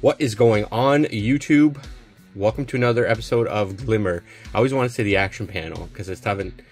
What is going on, YouTube? Welcome to another episode of Glimmor. I always want to say the action panel because I just haven't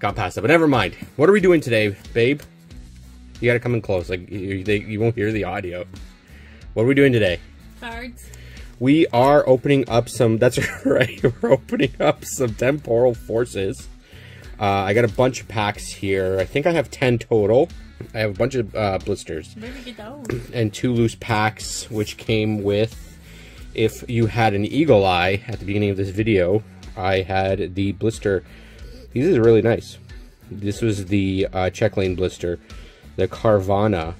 gone past it, but never mind. What are we doing today, babe? You gotta come in close, like you, they, you won't hear the audio. What are we doing today? Cards. We are opening up some. That's right. We're opening up some temporal forces. Uh, I got a bunch of packs here. I think I have ten total. I have a bunch of uh, blisters Where get those? and two loose packs, which came with. If you had an eagle eye at the beginning of this video, I had the blister. These are really nice. This was the uh, check lane blister, the Carvanha.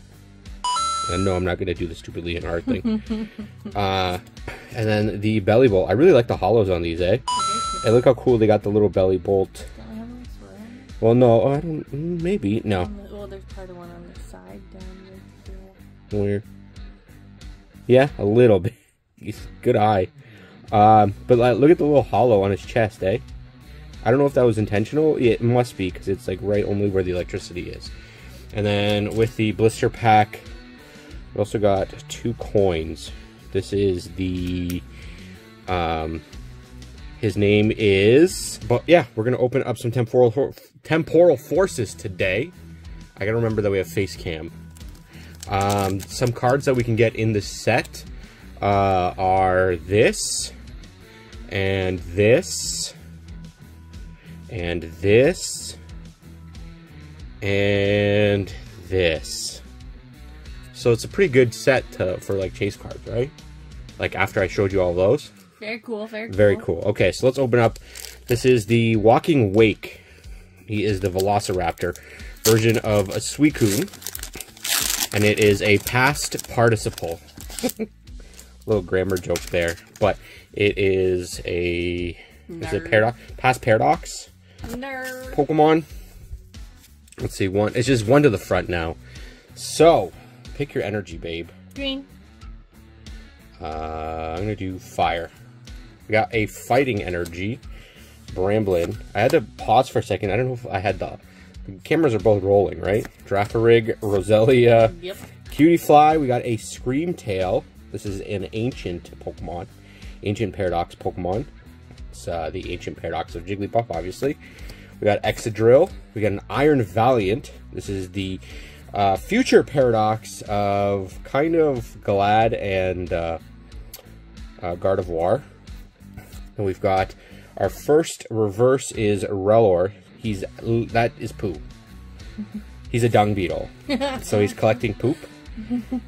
And no, I'm not going to do the stupidly in art thing. uh, and then the Bellibolt. I really like the hollows on these, eh? And look how cool they got the little Bellibolt. Don't we have one? Well, no, I don't. mm, Maybe no. Well, there's of one on the side down. Where? Yeah, a little bit. Good eye. Um, but like, look at the little hollow on his chest, eh? I don't know if that was intentional. It must be because it's like right only where the electricity is. And then with the blister pack, we also got two coins. This is the um, his name is. But yeah, we're gonna open up some temporal temporal forces today. I gotta remember that we have face cam. Um, some cards that we can get in the set uh, are this, and this, and this, and this. So it's a pretty good set to, for like chase cards, right? Like after I showed you all those. Very cool. Very cool. Very cool. Okay, so let's open up. This is the Walking Wake. He is the Velociraptor version of a Suicune. And it is a past participle. Little grammar joke there. But it is a... Is it paradox? Past paradox Nerd. Pokemon. Let's see, one. It's just one to the front now. So, pick your energy, babe. Green. Uh, I'm gonna do fire. We got a fighting energy, Bramblin. I had to pause for a second. I don't know if I had the, the cameras are both rolling, right? Girafarig, Roselia, Yep. Cutiefly. We got a Scream Tail. This is an ancient Pokemon, ancient Paradox Pokemon. It's uh, the ancient Paradox of Jigglypuff, obviously. We got Excadrill. We got an Iron Valiant. This is the uh, future paradox of kind of Glad and uh, uh, Gardevoir. And we've got our first reverse is Rellor. He's that is poo. He's a dung beetle, so he's collecting poop.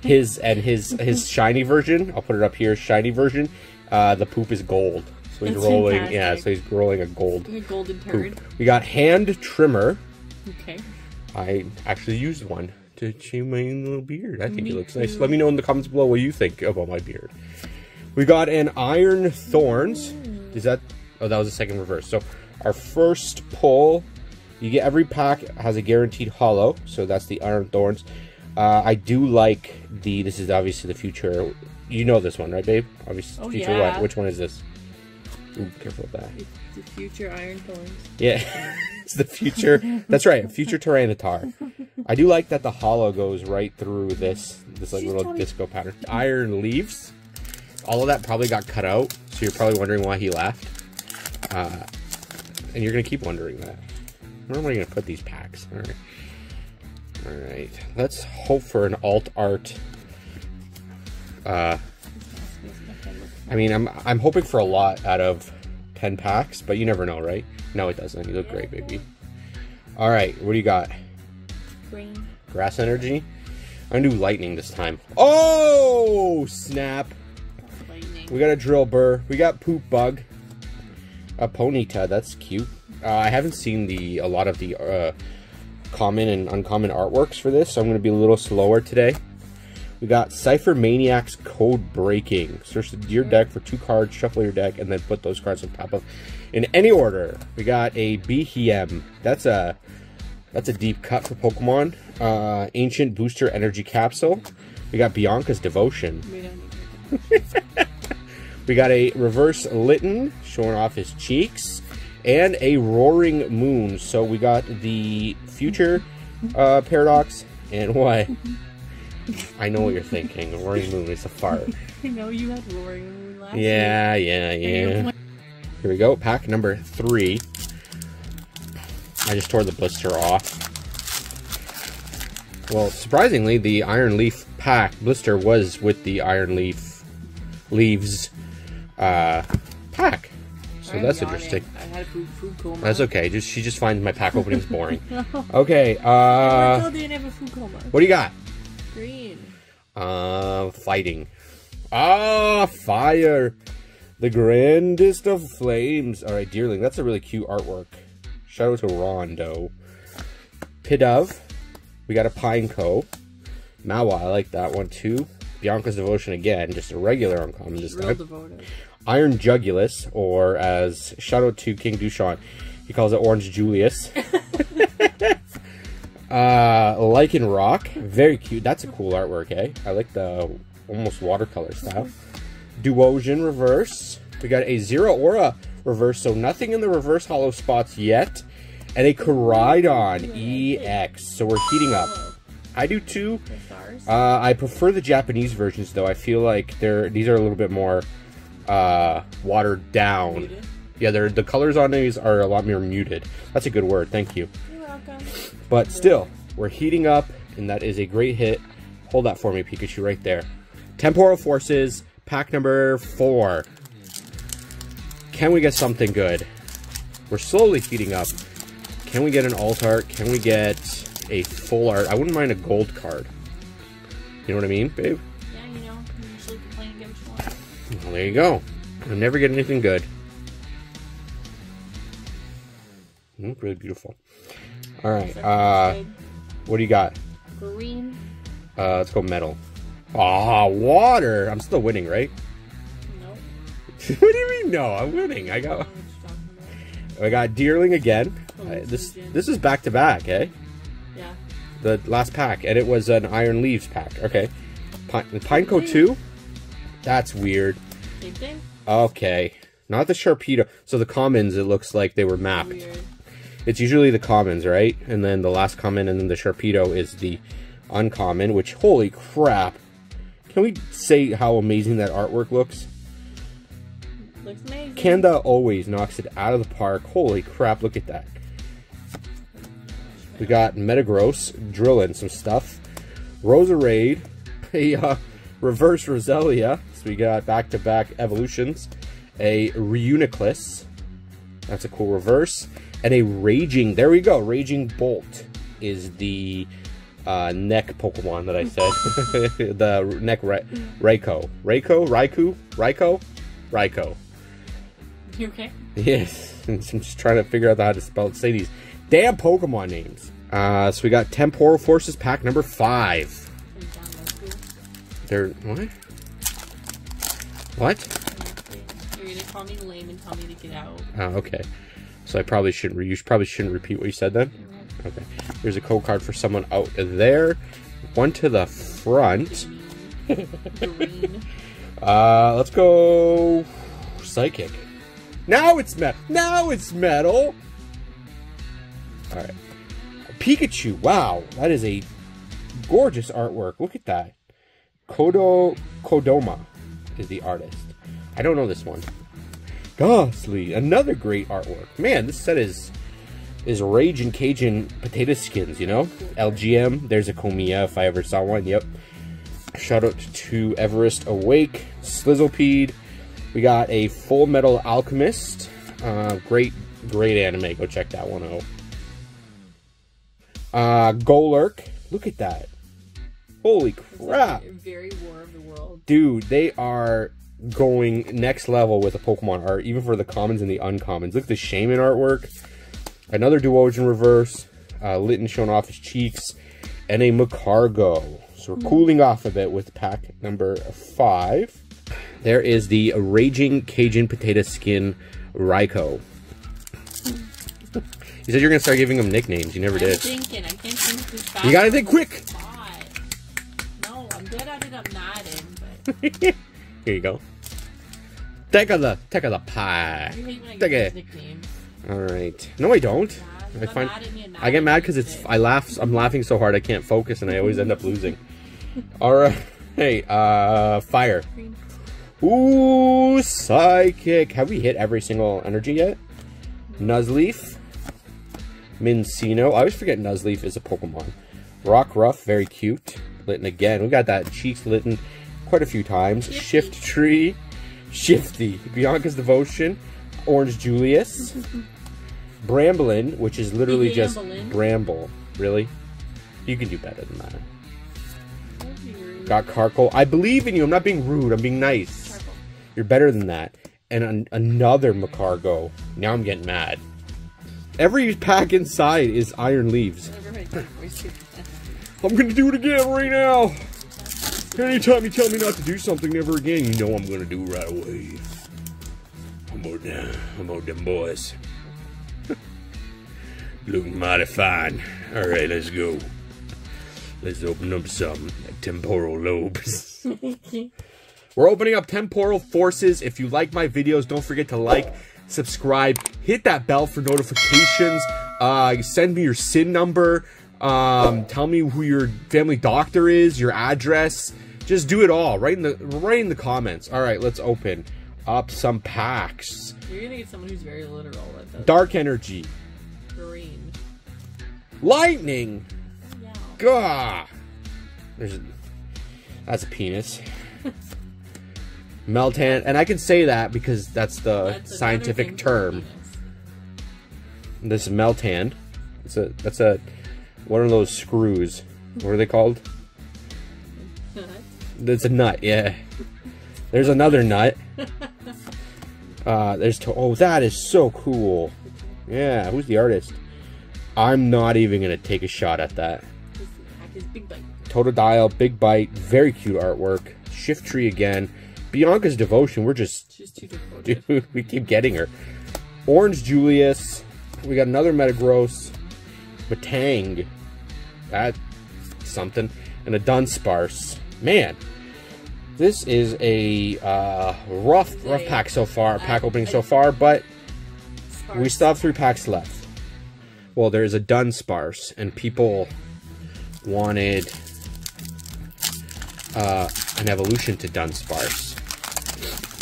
His and his his shiny version. I'll put it up here. Shiny version. Uh, the poop is gold. So he's That's rolling. Yeah, so he's rolling a gold A golden turd. poop. We got hand trimmer. Okay. I actually used one to trim my little beard. I think Me it looks nice. Let me know in the comments below what you think about my beard. We got an iron thorns. Is that? Oh, that was the second reverse. So our first pull, you get every pack has a guaranteed hollow. So that's the iron thorns. Uh, I do like the. This is obviously the future. You know this one, right, babe? Obviously, Oh, future yeah. what? Which one is this? Ooh, careful with that. It's the future Iron Thorns. Yeah, it's the future. That's right, future Tyranitar. I do like that the hollow goes right through this this like She's little disco pattern. Iron leaves. All of that probably got cut out, so you're probably wondering why he left. Uh, and you're gonna keep wondering that. Where am I gonna put these packs? All right. All right. Let's hope for an alt art. Uh, I mean, I'm I'm hoping for a lot out of ten packs, but you never know, right? No, it doesn't. You look great, baby. All right, what do you got? Green. Grass energy. I'm gonna do lightning this time. Oh snap! Lightning. We got a Drilbur. We got poop bug. A ponyta. That's cute. Uh, I haven't seen the a lot of the uh, common and uncommon artworks for this, so I'm gonna be a little slower today. We got Cypher Maniac's Code Breaking. Search your deck for two cards, shuffle your deck, and then put those cards on top of in any order. We got a BHM. That's a that's a deep cut for Pokemon. Uh, Ancient Booster Energy Capsule. We got Bianca's Devotion. We don't need that. We got a reverse Litten showing off his cheeks, and a Roaring Moon. So we got the future uh, paradox and what? I know what you're thinking. A Roaring Moon is a fart. I know you had roaring moon last Yeah, yeah, week. You're yeah. Here we go. Pack number three. I just tore the blister off. Well, surprisingly, the Iron Leaf pack blister was with the Iron Leaf leaves uh, pack. So I'm that's yawning. interesting. I had a food, food coma. That's okay. Just she just finds my pack openings boring. no. Okay. Uh, I didn't have a food coma. what do you got? Green. Uh, fighting. Ah, fire. The grandest of flames. All right, Deerling. That's a really cute artwork. Shout out to Rondo. Pidove. We got a Pineco. Mawa, I like that one too. Bianca's Devotion again, just a regular uncommon this Real time. devoted. Iron Jugulis, or as shout out to King Dushan, he calls it Orange Julius. uh, Lycanroc, very cute. That's a cool artwork, eh? I like the almost watercolor style. Duosion reverse. We got a Zeraora reverse, so nothing in the reverse hollow spots yet. And a Koraidon EX, so we're heating up. I do too. Uh, I prefer the Japanese versions, though. I feel like they're these are a little bit more uh, watered down. Muted. Yeah, they're the colors on these are a lot more muted. That's a good word. Thank you. You're welcome. But still, we're heating up, and that is a great hit. Hold that for me, Pikachu, right there. Temporal Forces, pack number four. Can we get something good? We're slowly heating up. Can we get an alt art? Can we get a full art? I wouldn't mind a gold card. You know what I mean, babe? Well, there you go. I never get anything good. Mm, really beautiful. All right. Uh, what do you got? Green. Uh, let's go metal. Ah, water. I'm still winning, right? Nope. what do you mean? No, I'm winning. I got. don't know what you're talking about. I got Deerling again. Oh, Uh, this this is back to back, eh? Yeah. The last pack, and it was an Iron Leaves pack. Okay. Pine, Pineco two. That's weird. Same thing. Okay. Not the Sharpedo. So the commons, it looks like they were mapped. Weird. It's usually the commons, right? And then the last common, and then the Sharpedo is the uncommon, which, holy crap. Can we say how amazing that artwork looks? Looks amazing. Kanda always knocks it out of the park. Holy crap, look at that. We got Metagross drilling some stuff. Roserade, a uh, reverse Roselia. So we got back to back evolutions. A Reuniclus. That's a cool reverse. And a Raging, there we go. Raging Bolt is the uh, neck Pokemon that I said. the neck Ra- Raikou. Raikou? Raikou? Raikou? Raikou. You okay? Yes, I'm just trying to figure out how to spell say these damn Pokemon names. Uh, so we got Temporal Forces pack number five. They're what? What? You're gonna call me lame and tell me to get out. Oh, okay. So I probably shouldn't. Re- you probably shouldn't repeat what you said then. Okay. Here's a code card for someone out there. One to the front. Green. Uh, let's go psychic. Now it's metal. Now it's metal. All right. Pikachu. Wow, that is a gorgeous artwork. Look at that. Kodo Kodoma is the artist. I don't know this one. Gastly, another great artwork. Man, this set is is Rage and Cajun potato skins. You know, LGM. There's a Komiya if I ever saw one. Yep. Shout out to Everest Awake, Sizzlipede. We got a Full Metal Alchemist. Uh, great, great anime. Go check that one out. Uh, Golurk. Look at that. Holy crap. Very War of the World. Dude, they are going next level with the Pokemon art, even for the commons and the uncommons. Look at the Shaman artwork. Another Duogen reverse. Uh, Litten showing off his cheeks. And a Magcargo. So we're cooling off a bit with pack number five. There is the Raging Cajun Potato Skin Raikou. You said you're gonna start giving him nicknames. You never I'm did. thinking. I can't think too fast. You gotta think quick. Good at it. I'm not in, but Here you go. Take of the take of the pie. you hate when I Take it. All right. No, I don't. Nah, I find mad at me and I get mad because it's I laugh. I'm laughing so hard I can't focus and I always end up losing. All right. Hey, uh, fire. Ooh, Psychic. Have we hit every single energy yet? Nuzleaf. Minccino. I always forget Nuzleaf is a Pokemon. Rockruff, very cute. Litten again. We got that Cheeks Litten quite a few times. Shiftry. Shifty. Bianca's Devotion. Orange Julius. Bramblin, which is literally just Bramble. Really? You can do better than that. That'd be rude. Got Carkol. I believe in you. I'm not being rude. I'm being nice. Charcoal. You're better than that. And an- another Magcargo. Now I'm getting mad. Every pack inside is Iron Leaves. I'm gonna do it again right now. Anytime you tell me not to do something never again, you know I'm gonna do it right away. I'm about them, I'm them boys. Looking mighty fine. Alright, let's go. Let's open up some temporal lobes. We're opening up temporal forces. If you like my videos, don't forget to like, subscribe, hit that bell for notifications. Uh, send me your SIN number. Um, tell me who your family doctor is, your address. Just do it all. Right in the right in the comments. All right, let's open up some packs. You're gonna get someone who's very literal with the Dark energy, green. lightning. Yeah. Gah! There's a, that's a penis. Meltan, and I can say that because that's the That's scientific term. This is Meltan. It's a that's a one of those screws. What are they called? penis. It's a nut. Yeah. There's another nut. Uh, there's to- oh that is so cool. Yeah, who's the artist? I'm not even gonna take a shot at that. Hack is big bite. Totodile, Big Bite, very cute artwork. Shiftry again. Bianca's Devotion, we're just, She's too devoted. dude, we keep getting her. Orange Julius. We got another Metagross. Matang. That's something. And a Dunsparce. Man, this is a uh, rough, rough pack so far, pack opening so far, but we still have three packs left. Well, there is a Dunsparce, and people wanted uh, an evolution to Dunsparce.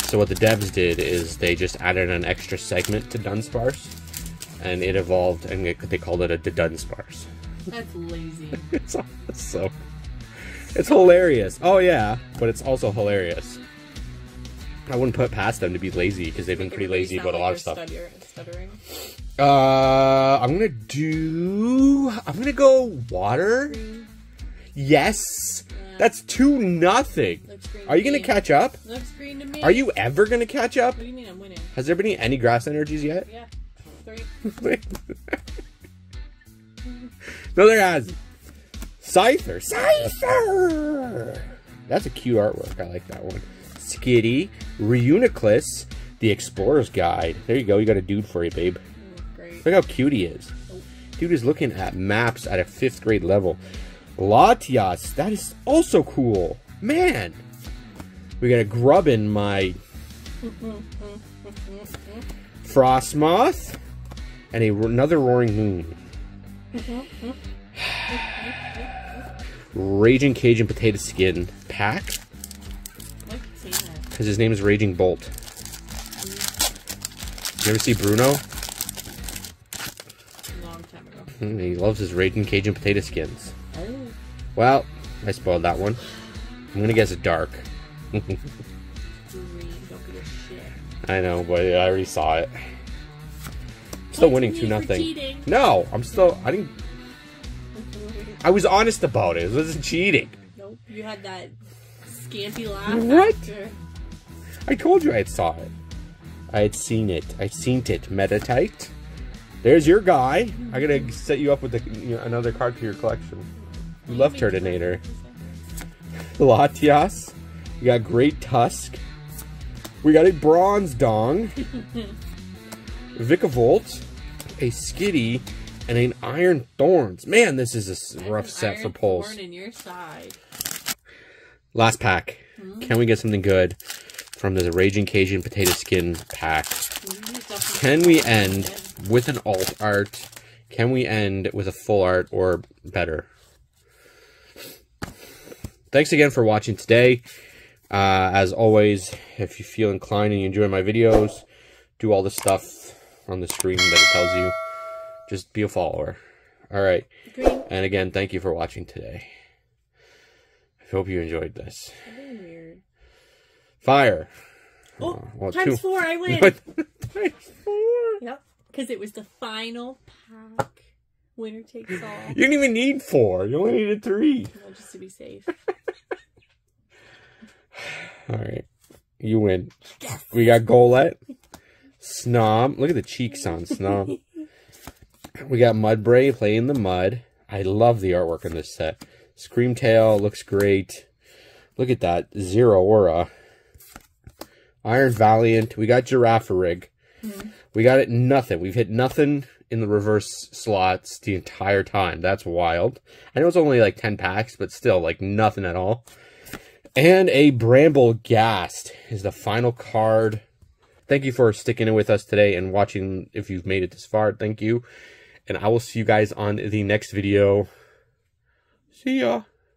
So what the devs did is they just added an extra segment to Dunsparce, and it evolved, and they, they called it a Dunsparce. That's lazy. It's so, it's hilarious. Oh yeah, but it's also hilarious. I wouldn't put past them to be lazy because they've been pretty lazy about a lot of stuff. Stuttering. Uh, I'm gonna do. I'm gonna go water. Green. Yes, Yeah. that's two nothing. Are you gonna me. catch up? Looks green to me. Are you ever gonna catch up? What do you mean I'm winning? Has there been any grass energies yet? Yeah. Three. no, there has. Scyther, Scyther. That's a cute artwork. I like that one. Skitty, Reuniclus, the Explorer's Guide. There you go. You got a dude for you, babe. Mm, Great. Look how cute he is. Dude is looking at maps at a fifth grade level. Latias, that is also cool. Man. We got a grub in my Frosmoth and a, another Roaring Moon. Raging Cajun Potato Skin pack I like seeing that. because his name is Raging Bolt. You ever see Bruno? Long time ago. Mm, He loves his Raging Cajun Potato Skins. Oh. Well, I spoiled that one. I'm gonna guess a dark. Green. Don't be a shit. I know, but I already saw it. Still winning two for nothing. No, I'm still. I didn't. I was honest about it. It wasn't cheating. Nope. You had that scampy laugh. What? after. I told you I had saw it. I had seen it. I seen it. Meditate. There's your guy. I gotta set you up with a, you know, another card to your collection. You love Turtonator. Latias. We got Great Tusk. We got a Bronze Dong. Vikavolt. A Skitty. And an Iron Thorns. Man, this is a rough set for poles. thorn in your side. Last pack. Can we get something good from the Raging Cajun Potato Skin pack? Can we end with an alt art? Can we end with a full art or better? Thanks again for watching today. Uh, as always, if you feel inclined and you enjoy my videos, do all the stuff on the screen that it tells you. Just be a follower. All right. Green. And again, thank you for watching today. I hope you enjoyed this. Weird. Fire. Oh, Uh, well, times two- four, I win. Times four. Yep. Because it was the final pack. Winner takes all. You didn't even need four. You only needed three. Well, just to be safe. All right. You win. We got Golette. Snob. Look at the cheeks on Snob. we got Mudbray playing the mud. I love the artwork on this set. Screamtail looks great. Look at that. Zeraora. Iron Valiant. We got Girafarig. We got it nothing. We've hit nothing in the reverse slots the entire time. That's wild. I know it's only like 10 packs, but still, like, nothing at all. And a Brambleghast is the final card. Thank you for sticking in with us today and watching if you've made it this far. Thank you. And I will see you guys on the next video. See ya.